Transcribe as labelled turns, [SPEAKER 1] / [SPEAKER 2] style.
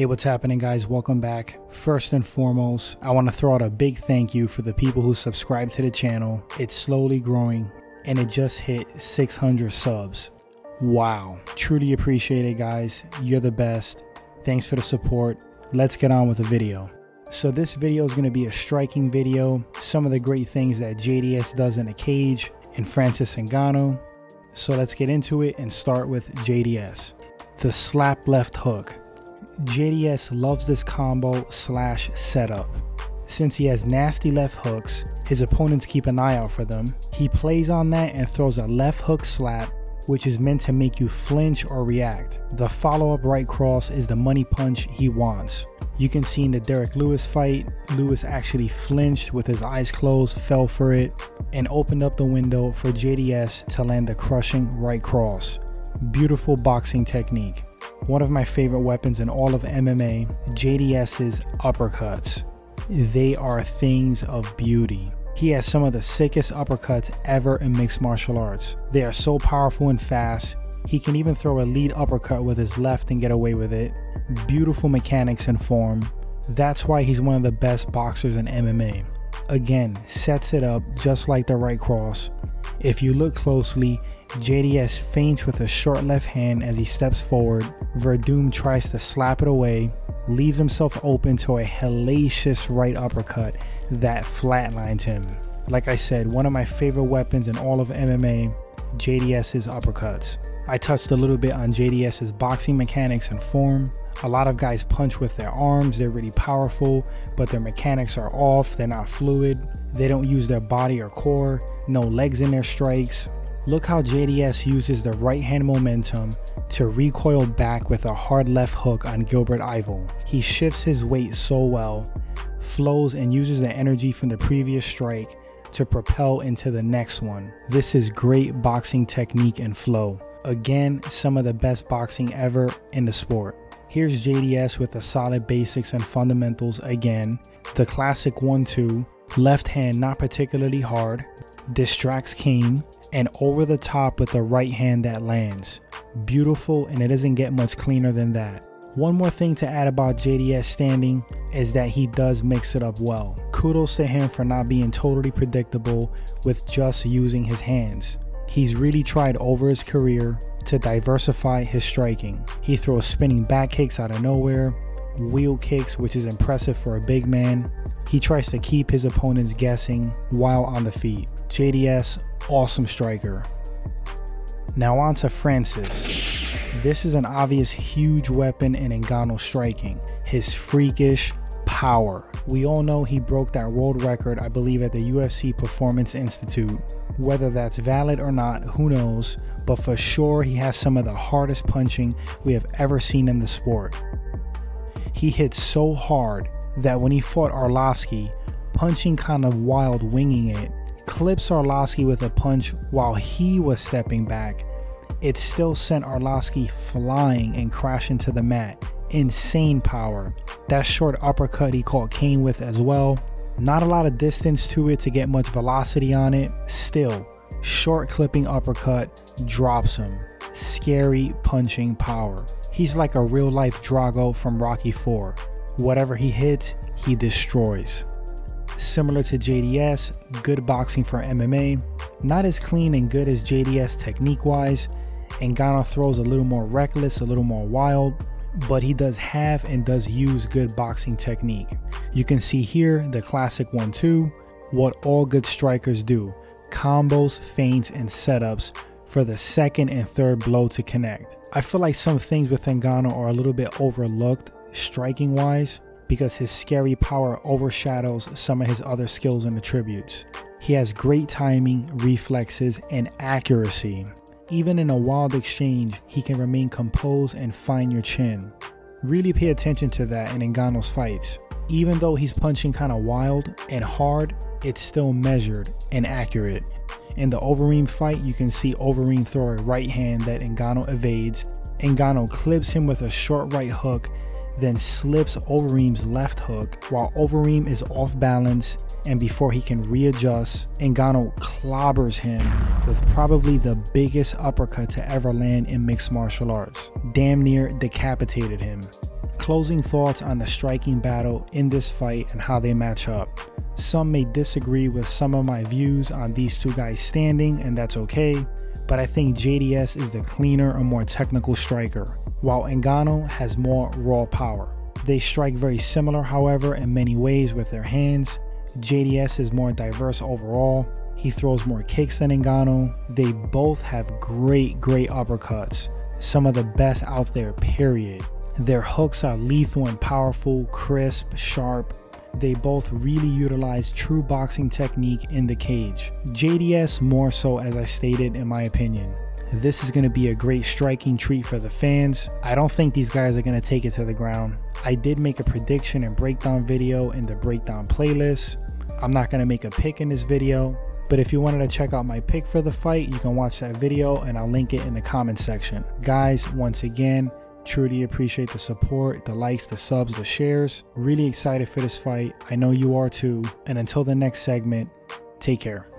[SPEAKER 1] Hey, what's happening, guys? Welcome back. First and foremost, I want to throw out a big thank you for the people who subscribe to the channel. It's slowly growing and it just hit 600 subs. Wow. Truly appreciate it, guys. You're the best. Thanks for the support. Let's get on with the video. So this video is going to be a striking video. Some of the great things that JDS does in the cage and Francis Ngannou. So let's get into it and start with JDS. The slap left hook. JDS loves this combo slash setup. Since he has nasty left hooks, his opponents keep an eye out for them. He plays on that and throws a left hook slap, which is meant to make you flinch or react. The follow up right cross is the money punch he wants. You can see in the Derrick Lewis fight, Lewis actually flinched with his eyes closed, fell for it, and opened up the window for JDS to land the crushing right cross. Beautiful boxing technique. One of my favorite weapons in all of MMA, JDS's uppercuts. They are things of beauty. He has some of the sickest uppercuts ever in mixed martial arts. They are so powerful and fast. He can even throw a lead uppercut with his left and get away with it. Beautiful mechanics and form. That's why he's one of the best boxers in MMA. Again, sets it up just like the right cross. If you look closely, JDS feints with a short left hand as he steps forward. Werdum tries to slap it away, leaves himself open to a hellacious right uppercut that flatlines him. Like I said, one of my favorite weapons in all of MMA, JDS's uppercuts. I touched a little bit on JDS's boxing mechanics and form. A lot of guys punch with their arms, they're really powerful, but their mechanics are off, they're not fluid, they don't use their body or core, no legs in their strikes, Look how JDS uses the right hand momentum to recoil back with a hard left hook on Gilbert Yvel. He shifts his weight so well, flows and uses the energy from the previous strike to propel into the next one. This is great boxing technique and flow. Again, some of the best boxing ever in the sport. Here's JDS with the solid basics and fundamentals again. The classic 1-2, left hand not particularly hard, distracts Cain, and over the top with the right hand that lands. Beautiful, and it doesn't get much cleaner than that. One more thing to add about JDS standing is that he does mix it up well. Kudos to him for not being totally predictable with just using his hands. He's really tried over his career to diversify his striking. He throws spinning back kicks out of nowhere, wheel kicks, which is impressive for a big man. He tries to keep his opponents guessing while on the feet. JDS awesome striker. Now on to Francis. This is an obvious huge weapon in Ngannou striking, his freakish power. We all know he broke that world record, I believe, at the UFC Performance Institute. Whether that's valid or not, who knows, but for sure he has some of the hardest punching we have ever seen in the sport. He hits so hard that when he fought Arlovsky, punching kind of wild winging it, clips Arlovsky with a punch while he was stepping back, it still sent Arlovsky flying and crashing to the mat. Insane power. That short uppercut he caught Cain with as well. Not a lot of distance to it to get much velocity on it. Still, short clipping uppercut drops him. Scary punching power. He's like a real life Drago from Rocky 4. Whatever he hits, he destroys. Similar to JDS, good boxing for MMA. Not as clean and good as JDS technique wise. Ngannou throws a little more reckless, a little more wild, but he does have and does use good boxing technique. You can see here the classic 1-2, what all good strikers do, combos, feints, and setups for the second and third blow to connect. I feel like some things with Ngannou are a little bit overlooked striking wise, because his scary power overshadows some of his other skills and attributes. He has great timing, reflexes, and accuracy. Even in a wild exchange, he can remain composed and find your chin. Really pay attention to that in Ngannou's fights. Even though he's punching kind of wild and hard, it's still measured and accurate. In the Overeem fight, you can see Overeem throw a right hand that Ngannou evades. Ngannou clips him with a short right hook then slips Overeem's left hook while Overeem is off balance and before he can readjust, Ngannou clobbers him with probably the biggest uppercut to ever land in mixed martial arts. Damn near decapitated him. Closing thoughts on the striking battle in this fight and how they match up. Some may disagree with some of my views on these two guys standing, and that's okay, but I think JDS is the cleaner and more technical striker, while Ngannou has more raw power. They strike very similar, however, in many ways with their hands. JDS is more diverse overall. He throws more kicks than Ngannou. They both have great, great uppercuts. Some of the best out there, period. Their hooks are lethal and powerful, crisp, sharp. They both really utilize true boxing technique in the cage. JDS more so as I stated in my opinion. This is going to be a great striking treat for the fans. I don't think these guys are going to take it to the ground. I did make a prediction and breakdown video in the breakdown playlist. I'm not going to make a pick in this video, but if you wanted to check out my pick for the fight, you can watch that video and I'll link it in the comment section. Guys, once again, truly appreciate the support, the likes, the subs, the shares. Really excited for this fight. I know you are too. And until the next segment, take care.